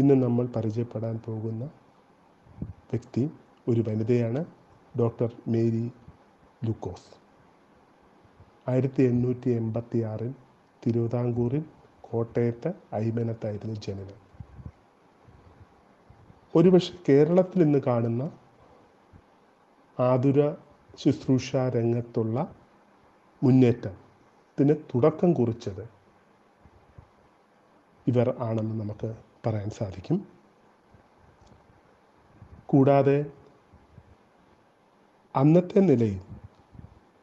ഇന്ന് നമ്മൾ പരിചയപ്പെടാൻ പോകുന്ന വ്യക്തി ഒരു വനിതയാണ് ഡോക്ടർ മേരി ലുക്കോസ്. ആയിരത്തി എണ്ണൂറ്റി എൺപത്തി ആറിൽ തിരുവിതാംകൂറിൽ കോട്ടയത്ത് ഐമനത്തായിരുന്നു ജനനം. ഒരുപക്ഷെ കേരളത്തിൽ ഇന്ന് കാണുന്ന ആതുര ശുശ്രൂഷ രംഗത്തുള്ള മുന്നേറ്റത്തിന് തുടക്കം കുറിച്ചത് ഇവർ ആണെന്ന് നമുക്ക് പറയാൻ സാധിക്കും. കൂടാതെ അന്നത്തെ നിലയിൽ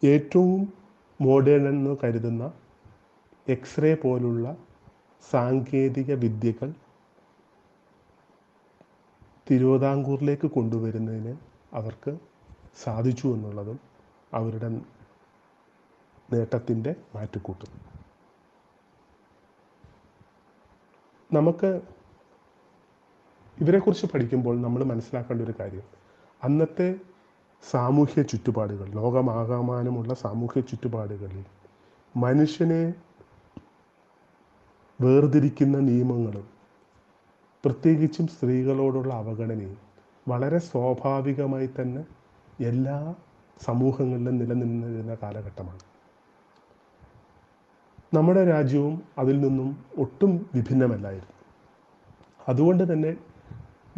ഏറ്റവും മോഡേൺ എന്ന് കരുതുന്ന എക്സ്റേ പോലുള്ള സാങ്കേതിക വിദ്യകൾ തിരുവിതാംകൂറിലേക്ക് കൊണ്ടുവരുന്നതിന് അവർക്ക് സാധിച്ചു എന്നുള്ളതും അവരുടെ നേട്ടത്തിന്റെ മാറ്റുകൂട്ടും. നമുക്ക് ഇവരെക്കുറിച്ച് പഠിക്കുമ്പോൾ നമ്മൾ മനസ്സിലാക്കേണ്ട ഒരു കാര്യം. അന്നത്തെ സാമൂഹ്യ ചുറ്റുപാടുകൾ ലോകമാകമാനമുള്ള സാമൂഹ്യ ചുറ്റുപാടുകളിൽ മനുഷ്യനെ വേർതിരിക്കുന്ന നിയമങ്ങളും പ്രത്യേകിച്ചും സ്ത്രീകളോടുള്ള അവഗണനയും വളരെ സ്വാഭാവികമായി തന്നെ എല്ലാ സമൂഹങ്ങളിലും നിലനിന്നിരുന്ന കാലഘട്ടമാണ്. നമ്മുടെ രാജ്യവും അതിൽ നിന്നും ഒട്ടും വിഭിന്നമല്ലായിരുന്നു. അതുകൊണ്ട് തന്നെ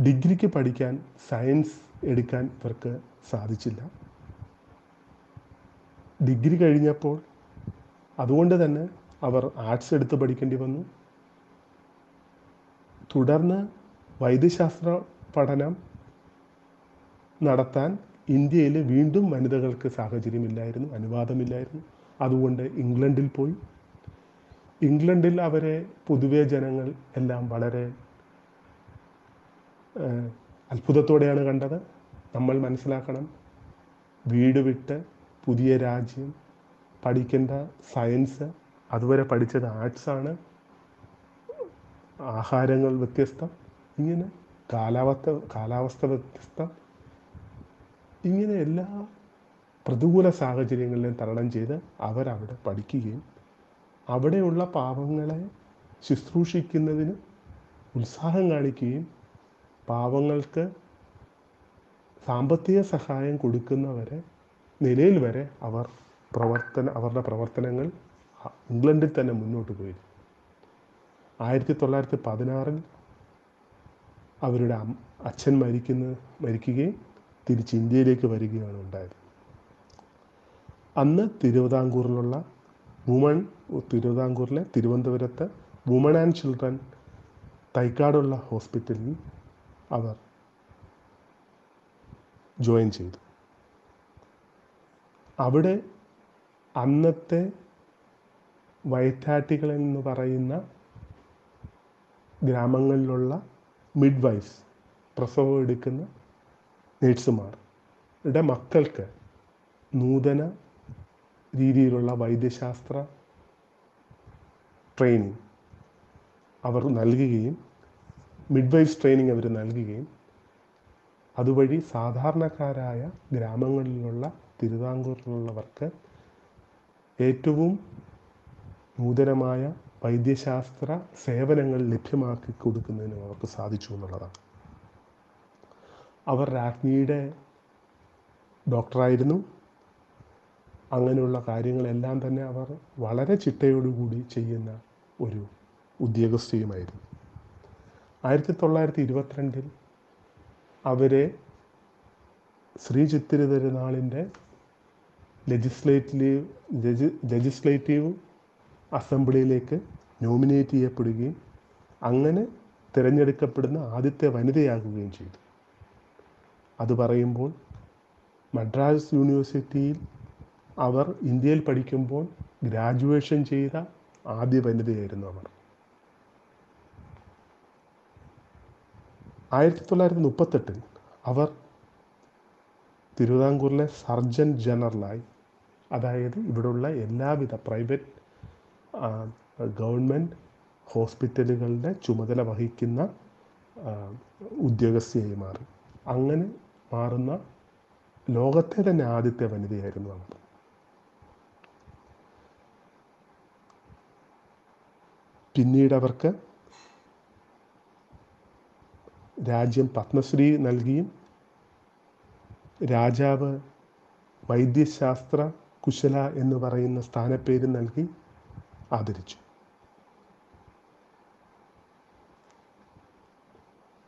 ഡിഗ്രിക്ക് പഠിക്കാൻ സയൻസ് എടുക്കാൻ ഇവർക്ക് സാധിച്ചില്ല. ഡിഗ്രി കഴിഞ്ഞപ്പോൾ അതുകൊണ്ട് തന്നെ അവർ ആർട്സ് എടുത്ത് പഠിക്കേണ്ടി വന്നു. തുടർന്ന് വൈദ്യശാസ്ത്ര പഠനം നടത്താൻ ഇന്ത്യയിൽ വീണ്ടും വനിതകൾക്ക് സാഹചര്യമില്ലായിരുന്നു അനുവാദമില്ലായിരുന്നു. അതുകൊണ്ട് ഇംഗ്ലണ്ടിൽ പോയി. ഇംഗ്ലണ്ടിൽ അവരെ പൊതുവെ ജനങ്ങൾ എല്ലാം വളരെ അത്ഭുതത്തോടെയാണ് കണ്ടത്. നമ്മൾ മനസ്സിലാക്കണം വീട് വിട്ട് പുതിയ രാജ്യം പഠിക്കേണ്ട സയൻസ് അതുവരെ പഠിച്ചത് ആർട്സാണ് ആഹാരങ്ങൾ വ്യത്യസ്തം ഇങ്ങനെ കാലാവസ്ഥ കാലാവസ്ഥ വ്യത്യസ്തം. ഇങ്ങനെ എല്ലാ പ്രതികൂല സാഹചര്യങ്ങളിലും തരണം ചെയ്ത് അവരവിടെ പഠിക്കുകയും അവിടെയുള്ള പാവങ്ങളെ ശുശ്രൂഷിക്കുന്നതിന് ഉത്സാഹം കാണിക്കുകയും പാവങ്ങൾക്ക് സാമ്പത്തിക സഹായം കൊടുക്കുന്നവരെ നിലയിൽ വരെ അവർ പ്രവർത്തന അവരുടെ പ്രവർത്തനങ്ങൾ ഇംഗ്ലണ്ടിൽ തന്നെ മുന്നോട്ട് പോയി. ആയിരത്തി തൊള്ളായിരത്തി പതിനാറിൽ അവരുടെ അച്ഛൻ മരിക്കുന്ന മരിക്കുകയും തിരിച്ച് ഇന്ത്യയിലേക്ക് വരികയാണ് ഉണ്ടായത്. അന്ന് തിരുവിതാംകൂറിലുള്ള വുമൺ തിരുവിതാംകൂറിലെ തിരുവനന്തപുരത്ത് വുമൺ ആൻഡ് ചിൽഡ്രൻ തൈക്കാടുള്ള ഹോസ്പിറ്റലിൽ അവർ ജോയിൻ ചെയ്തു. അവിടെ അന്നത്തെ വയറ്റാട്ടികൾ എന്ന് പറയുന്ന ഗ്രാമങ്ങളിലുള്ള മിഡ് പ്രസവം എടുക്കുന്ന നേഴ്സുമാരുടെ മക്കൾക്ക് നൂതന രീതിയിലുള്ള വൈദ്യശാസ്ത്ര ട്രെയിനിങ് അവർ നൽകുകയും മിഡ് വൈഫ്സ് ട്രെയിനിങ് അവർ നൽകുകയും അതുവഴി സാധാരണക്കാരായ ഗ്രാമങ്ങളിലുള്ള തിരുവിതാംകൂറിലുള്ളവർക്ക് ഏറ്റവും നൂതനമായ വൈദ്യശാസ്ത്ര സേവനങ്ങൾ ലഭ്യമാക്കി കൊടുക്കുന്നതിന് അവർക്ക് സാധിച്ചു എന്നുള്ളതാണ്. അവർ രാജ്ഞിയുടെ ഡോക്ടറായിരുന്നു. അങ്ങനെയുള്ള കാര്യങ്ങളെല്ലാം തന്നെ അവർ വളരെ ചിട്ടയോടുകൂടി ചെയ്യുന്ന ഒരു ഉദ്യോഗസ്ഥയുമായിരുന്നു. ആയിരത്തി തൊള്ളായിരത്തി ഇരുപത്തിരണ്ടിൽ അവരെ ശ്രീ ചിത്തിരി തിരുനാളിന്റെ ലെജിസ്ലേറ്റീവ് ലെജി ലെജിസ്ലേറ്റീവ് അസംബ്ലിയിലേക്ക് നോമിനേറ്റ് ചെയ്യപ്പെടുകയും അങ്ങനെ തിരഞ്ഞെടുക്കപ്പെടുന്ന ആദ്യത്തെ വനിതയാകുകയും ചെയ്തു. അത് പറയുമ്പോൾ മദ്രാസ് യൂണിവേഴ്സിറ്റിയിൽ അവർ ഇന്ത്യയിൽ പഠിക്കുമ്പോൾ ഗ്രാജുവേഷൻ ചെയ്ത ആദ്യ വനിതയായിരുന്നു അവർ. ആയിരത്തി തൊള്ളായിരത്തി മുപ്പത്തെട്ടിൽ അവർ തിരുവിതാംകൂറിലെ സർജൻ ജനറലായി. അതായത് ഇവിടെയുള്ള എല്ലാവിധ പ്രൈവറ്റ് ഗവൺമെന്റ് ഹോസ്പിറ്റലുകളുടെ ചുമതല വഹിക്കുന്ന ഉദ്യോഗസ്ഥയായി മാറി. അങ്ങനെ മാറുന്ന ലോകത്തെ തന്നെ ആദ്യത്തെ വനിതയായിരുന്നു അവർ. പിന്നീട് അവർക്ക് രാജ്യം പത്മശ്രീ നൽകിയും രാജാവ് വൈദ്യശാസ്ത്ര കുശല എന്ന് പറയുന്ന സ്ഥാനപ്പേര് നൽകി ആദരിച്ചു.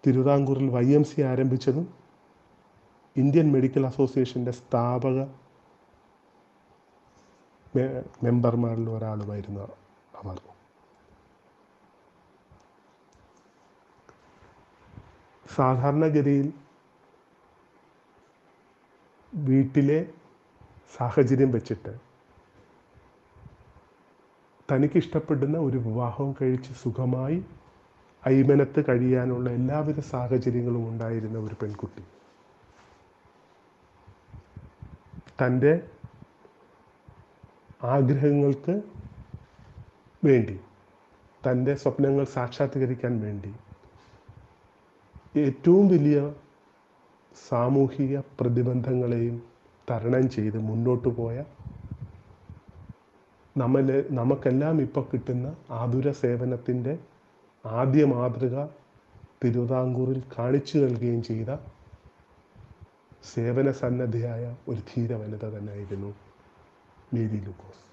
തിരുവിതാംകൂറിൽ വൈ എം സി ആരംഭിച്ചതും ഇന്ത്യൻ മെഡിക്കൽ അസോസിയേഷന്റെ സ്ഥാപക മെമ്പർമാരിൽ ഒരാളുമായിരുന്നു അവർ. സാധാരണഗതിയിൽ വീട്ടിലെ സാഹചര്യം വെച്ചിട്ട് തനിക്കിഷ്ടപ്പെടുന്ന ഒരു വിവാഹം കഴിച്ച് സുഖമായി അയ്മനത്ത് കഴിയാനുള്ള എല്ലാവിധ സാഹചര്യങ്ങളും ഉണ്ടായിരുന്ന ഒരു പെൺകുട്ടി. തന്റെ ആഗ്രഹങ്ങൾക്ക് വേണ്ടി തന്റെ സ്വപ്നങ്ങൾ സാക്ഷാത്കരിക്കാൻ വേണ്ടി ഏറ്റവും വലിയ സാമൂഹിക പ്രതിബന്ധങ്ങളെയും തരണം ചെയ്ത് മുന്നോട്ട് പോയ നമ്മളെ നമുക്കെല്ലാം ഇപ്പോൾ കിട്ടുന്ന ആതുര സേവനത്തിന്റെ ആദ്യ മാതൃക തിരുവിതാംകൂറിൽ കാണിച്ചു നൽകുകയും ചെയ്ത സേവന സന്നദ്ധയായ ഒരു ധീര വനിത തന്നെയായിരുന്നു മേരി ലൂക്കോസ്.